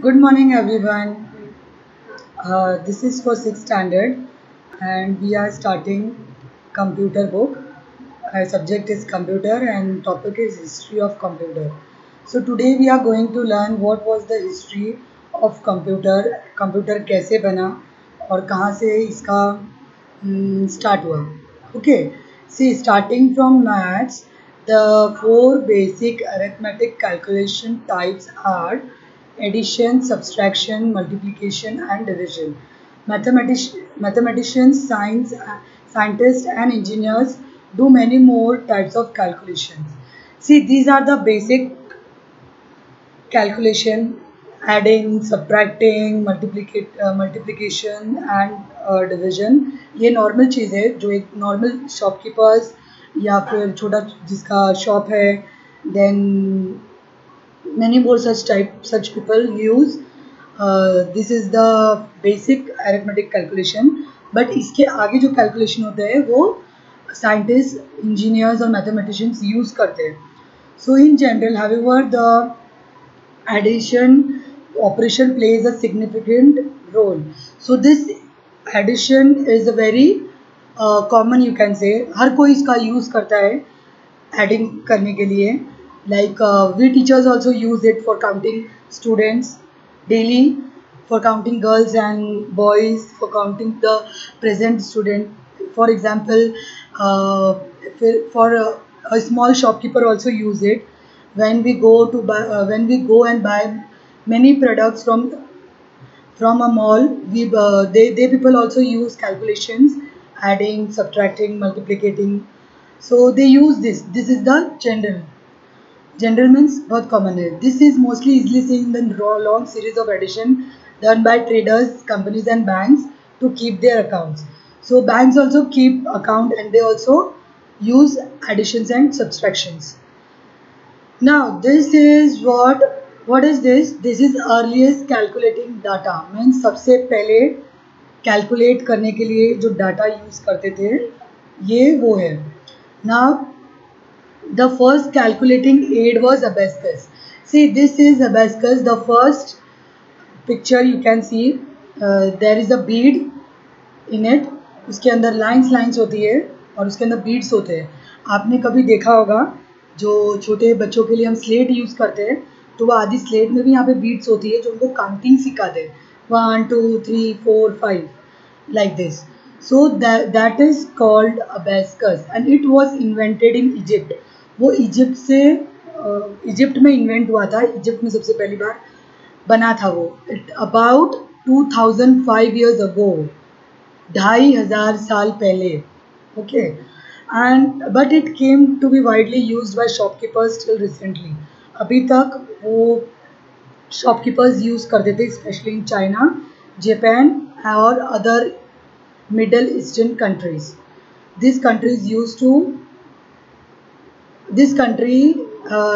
Good morning, everyone. Uh, this is for sixth standard, and we are starting computer book. Our subject is computer, and topic is history of computer. So today we are going to learn what was the history of computer, computer कैसे बना और कहाँ से इसका start हुआ okay see starting from maths the four basic arithmetic calculation types are addition, subtraction, multiplication and division. Mathematic mathematicians, science, scientists and engineers do many more types of calculations. See, these are the basic calculation adding, subtracting, uh, multiplication and uh, division. ये normal चीज़ है जो एक normal shopkeepers या फिर छोटा जिसका shop है then many more such type such people use this is the basic arithmetic calculation but इसके आगे जो कैलकुलेशन होता है, वो साइंटिस्ट इंजीनियर्स और मैथमेटिशियंस यूज़ करते हैं. So in general however the addition, operation plays a significant role. So this addition is a very common you can say हर कोई इसका यूज़ करता है एडिंग करने के लिए. like uh, we teachers also use it for counting students daily for counting girls and boys for counting the present student. For example uh, for a, a, small shopkeeper also use it. When we go to buy uh, when we go and buy many products from from a mall we uh, they, they people also use calculations adding subtracting multiplicating. So they use this. This is the general. General means बहुत common है is mostly easily seen in the long series of addition done by traders companies and banks to keep their accounts so banks also keep account and they also use additions and subtractions now this is what what is this this is earliest calculating data means सबसे पहले calculate करने के लिए जो data use करते थे ये वो है ना the first calculating aid was abacus see this is abacus the first picture you can see there is a bead in it उसके अंदर लाइंस लाइंस होती है और उसके अंदर बीड्स होते हैं। आपने कभी देखा होगा जो छोटे बच्चों के लिए हम स्लेट यूज़ करते हैं तो वह आधी स्लेट में भी यहाँ पे बीड्स होती है जो उनको काउंटिंग सिखाते हैं। One, two, three, four, five, like this. So that that is called abacus and it was invented in Egypt. वो इजिप्ट से इजिप्ट में इन्वेंट हुआ था, इजिप्ट में सबसे पहली बार बना था वो। इट अबाउट 2005 इयर्स अगो ढाई हज़ार साल पहले okay and but it came to be widely use by shopkeepers till recently अभी तक वो शॉपकीपर्स यूज़ करते थे स्पेशली इन चाइना जापान और other middle eastern countries this countries use to This country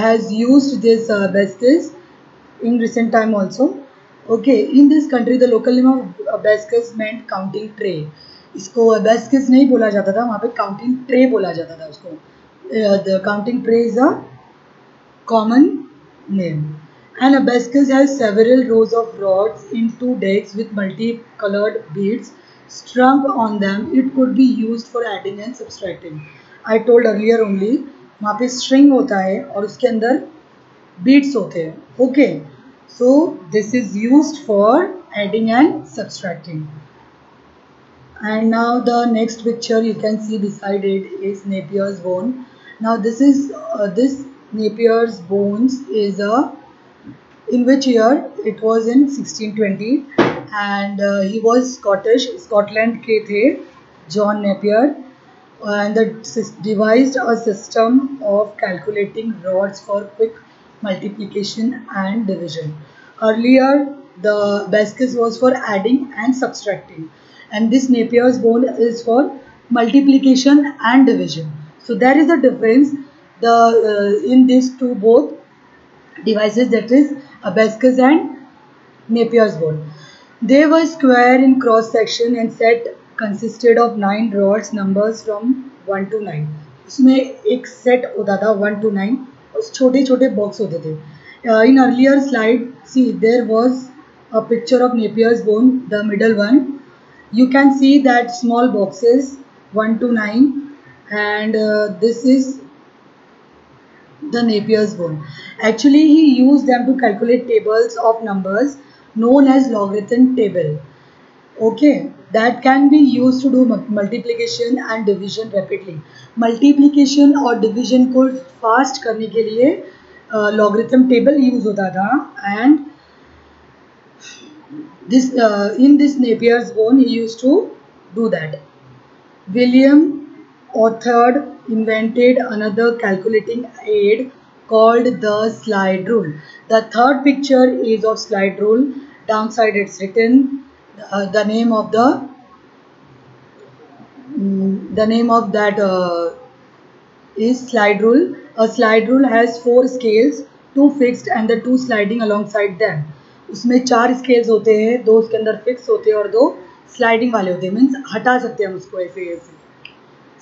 has use this abacus in recent time also okay in this country the local name of abacus meant counting tray इसको बेस्किस नहीं बोला जाता था वहाँ पे counting tray बोला जाता था उसको the counting tray is a common name An abacus has several rows of rods in two decks with multicolored beads strung on them. It could be used for adding and subtracting. I told earlier only वहाँ पे string होता है और उसके अंदर beads होते हैं। Okay so this is use for adding and subtracting and now the next picture you can see decide it is Napier's bone now this is this Napier's bones is a in which year it was in sixteen twenty and he was Scottish Scotland के थे John Napier and the devised a system of calculating rods for quick multiplication and division. Earlier the Bascus was for adding and subtracting and this Napier's bone is for multiplication and division. So there is a difference the uh, in these two both devices that is abacus and Napier's bone. They were square in cross section and set consisted of nine rods numbers from one two nine उसमें एक set होता था one two nine और छोटे छोटे box होते थे in earlier slide see there was a picture of Napier's bone the middle one you can see that small boxes 1 to 9 and uh, this is the Napier's bone actually he used them to calculate tables of numbers known as logarithm table Okay that can be used to do multiplication and division rapidly multiplication और division को fast करने के लिए logarithm table use होता था and this uh, in this Napier's bone he used to do that William authored invented another calculating aid called the slide rule the third picture is of slide rule downside it's written uh, the name of the um, the name of that uh, is slide rule. A slide rule has four scales two fixed and the two sliding alongside them. उसमें चार scales होते हैं दो उसके अंदर fix होते हैं और दो स्लाइडिंग वाले होते हैं। मीन्स हटा सकते हैं हम उसको ऐसे ऐसे।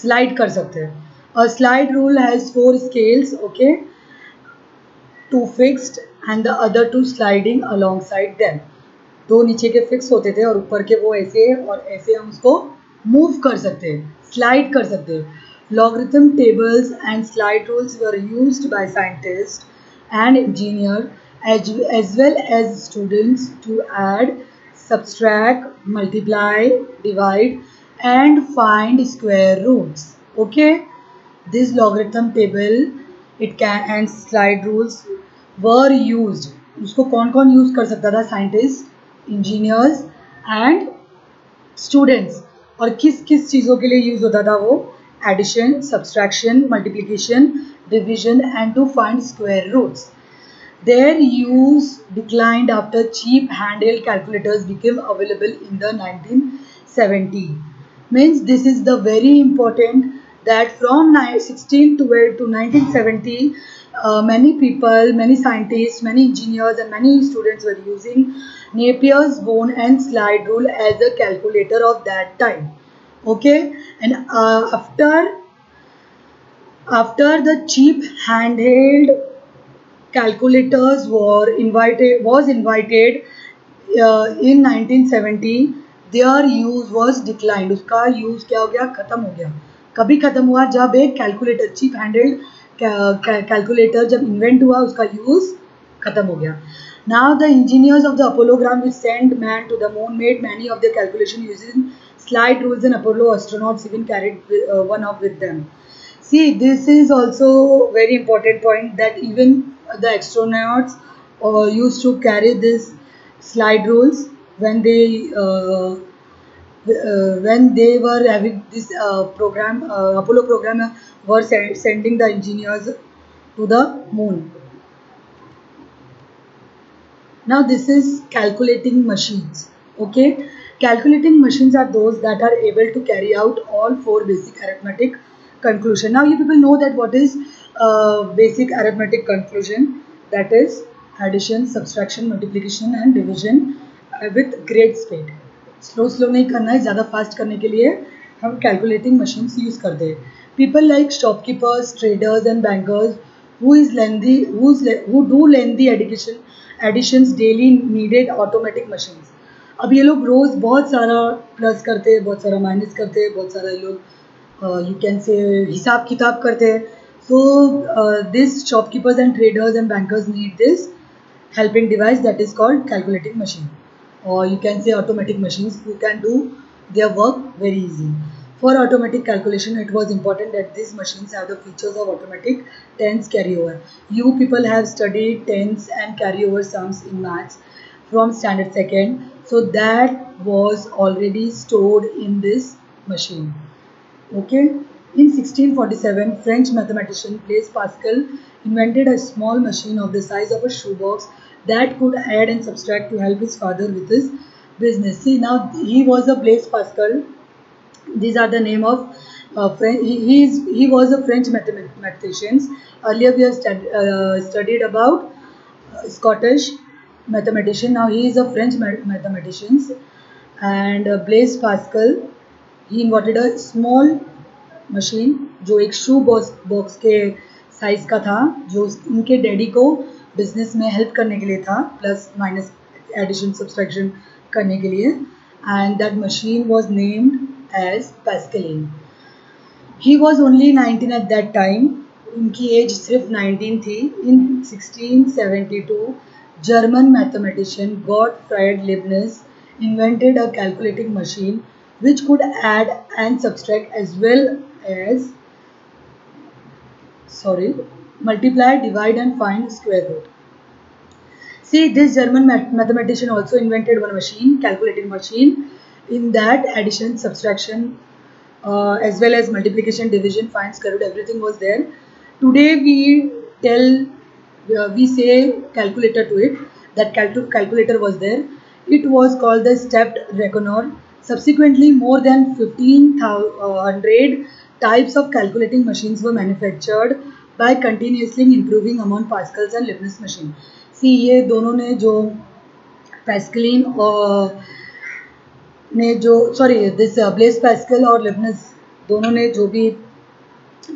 स्लाइड कर सकते हैं। और slide rule has four scales okay two fixed the other two sliding alongside them दो नीचे के फिक्स होते थे और ऊपर के वो ऐसे और ऐसे हम उसको मूव कर सकते हैं स्लाइड कर सकते logarithm tables and slide rules were use by scientist and engineer as as well as students to add subtract multiply divide and find square roots okay this logarithm table it can and slide rules were use उसको कौन कौन use कर सकता था scientist engineers and students और किस किस चीज़ों के लिए यूज़ होता था वो? Addition subtraction multiplication division and to find square roots their use declined after cheap hand held calculators became available in the nineteen seventy means this is the very important that from sixteen to nineteen seventy uh, many people, many scientists, many engineers and many students were using Napier's bone and slide rule as a calculator of that time. Okay, and uh, after after the cheap handheld calculators were invited was invited uh, in 1970 their use was declined उसका use क्या हो गया ख़त्म हो गया कभी ख़त्म हुआ जब एक कैलकुलेटर चीप हैंडल्ड कैलकुलेटर जब इन्वेंट हुआ उसका यूज़ ख़त्म हो गया now the engineers of the apollogram which sent man to the moon made many of their calculation using slide rules and apollo astronauts even carried uh, one of with them see this is also very important point that even the astronauts uh, used to carry this slide rules when they uh, uh, when they were having this uh, program uh, apollo program were send, sending the engineers to the moon. Now this is calculating machines okay? Calculating machines are those that are able to carry out all four basic arithmetic conclusion. Now you people know that what is uh, basic arithmetic conclusion? That is addition subtraction multiplication and division uh, with great speed slow slow नहीं करना है, ज़्यादा fast करने के लिए हम calculating machines use करते हैं people like shopkeepers traders and bankers who is lengthy who's who do lengthy addition, additions daily needed automatic अब ये लोग रोज़ बहुत सारा प्लस करते हैं बहुत सारा माइनस करते हैं बहुत सारा ये लोग यू कैन से हिसाब किताब करते। हैं so this shopkeepers and traders and bankers need this helping device that is called calculating machine or you can say automatic machines who can do their work very easy. For automatic calculation, it was important that these machines have the features of automatic tens carryover. You people have studied tens and carryover sums in maths from standard second. So that was already stored in this machine. Okay. In 1647, French mathematician Blaise Pascal invented a small machine of the size of a shoebox that could add and subtract to help his father with his business. See now he was a Blaise Pascal. These are the name of uh, French. He, he, is, he was a French mathematician. Earlier we have stud, uh, studied about uh, Scottish mathematician. Now he is a French mathematician. And uh, Blaise Pascal, he invented a small machine जो एक shoe box box के size का था जो उनके daddy को business में help करने के लिए था प्लस माइनस एडिशन सब्सट्रैक्शन करने के लिए. And that machine was named as Pascaline he was only 19 at that time उनकी एज सिर्फ़ 19 थी. In 1672 German mathematician Gottfried Leibniz invented a calculating machine which could add and subtract as well as, sorry multiply divide and find square root. See this german mathematician also invented one machine calculating machine. In that addition subtraction uh, as well as multiplication division find square root everything was there. Today we tell uh, we say calculator to it that cal calculator was there. It was called the stepped reckoner subsequently more than 1500 types of calculating machines were manufactured by continuously improving among Pascal's and Leibniz machine. See ये दोनों ने जो Pascaline और ने जो sorry this bless Pascal और लिबनस दोनों ने जो भी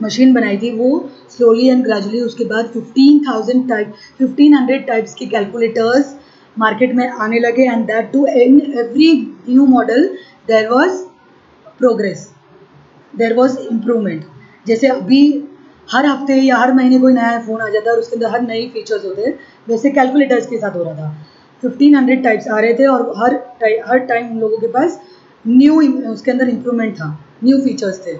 मशीन बनाई थी वो स्लोली एंड ग्रेजुअली उसके बाद 15,000 टाइप 1500 टाइप्स के कैलकुलेटर्स मार्केट में आने लगे and that too in every new model there was progress there was improvement जैसे अभी हर हफ़्ते या हर महीने कोई नया फ़ोन आ जाता है और उसके अंदर हर नए फीचर्स होते हैं। जैसे कैलकुलेटर्स के साथ हो रहा था। 1500 टाइप्स आ रहे थे और हर हर टाइम उन लोगों के पास न्यू उसके अंदर इम्प्रूवमेंट था। न्यू फीचर्स थे।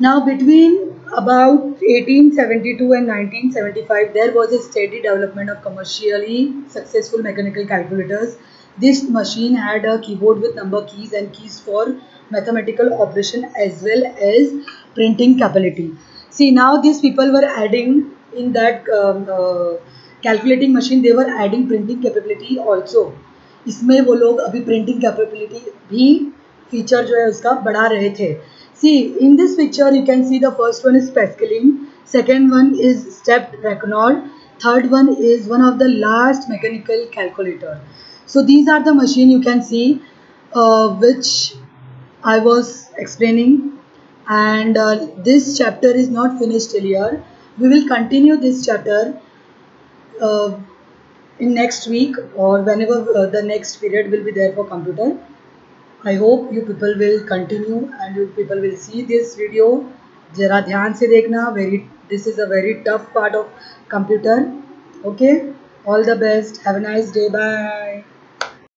Now between about 1872 and 1975 there was a steady development of commercially successful mechanical calculators this machine had a keyboard with number keys and keys for mathematical operation as well as printing capability. See now these people were adding in that um, uh, calculating machine they were adding printing capability also. इसमें वो लोग अभी printing capability भी feature जो है उसका बढ़ा रहे थे see in this picture you can see the first one is Pascaline second one is stepped Reconol third one is one of the last mechanical calculator so these are the machine you can see uh, which I was explaining and uh, this chapter is not finished till here. We will continue this chapter uh, in next week or whenever uh, the next period will be there for computer. I hope you people will continue and you people will see this video. जरा ध्यान से देखना very this is a very tough part of computer okay all the best have a nice day bye